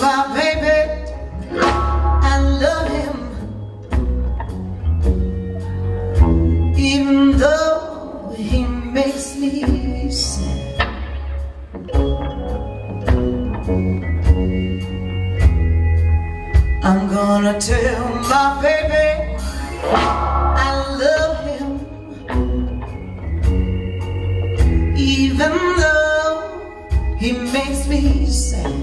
my baby I love him. Even though he makes me sad. I'm gonna tell my baby be sad.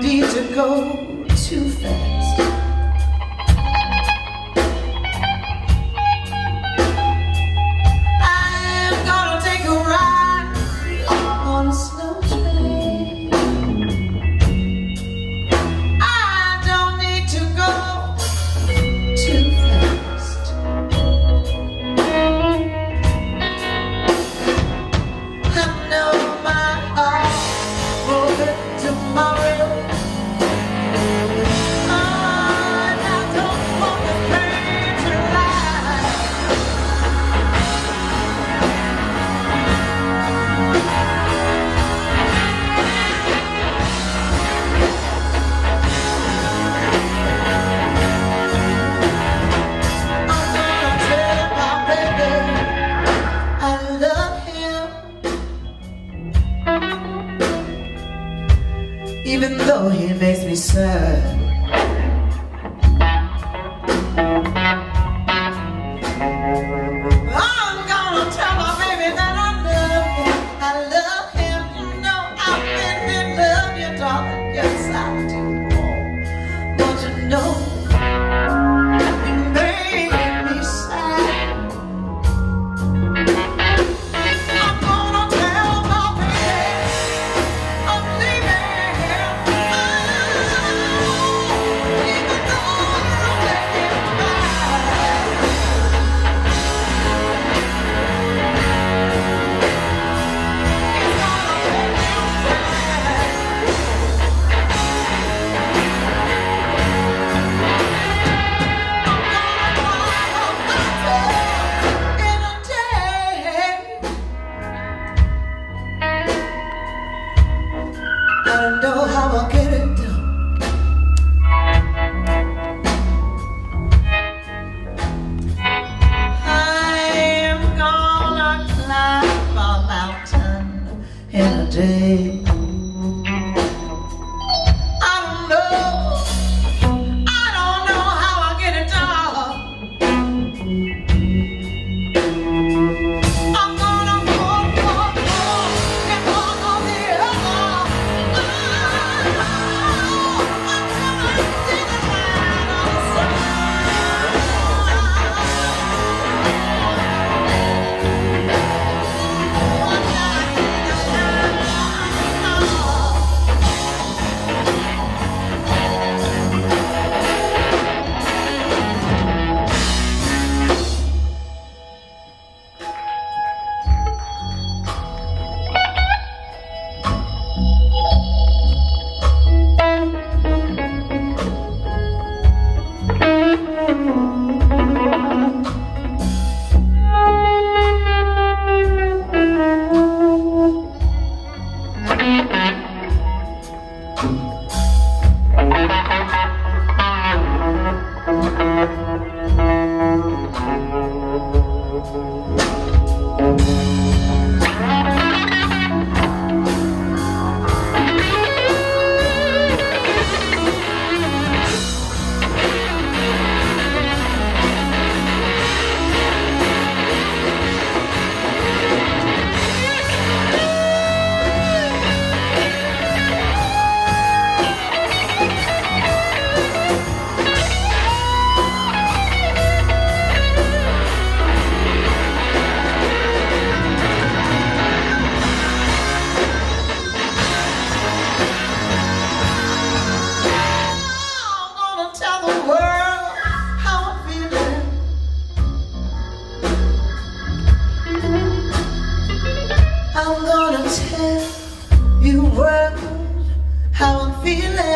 Need to go too fast. Even though he makes me sad. Hey. how I'm feeling.